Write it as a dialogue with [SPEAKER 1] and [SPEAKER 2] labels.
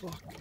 [SPEAKER 1] fuck?